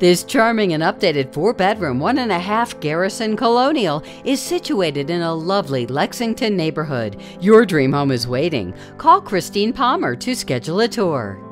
This charming and updated four bedroom, one and a half Garrison Colonial is situated in a lovely Lexington neighborhood. Your dream home is waiting. Call Christine Pomer to schedule a tour.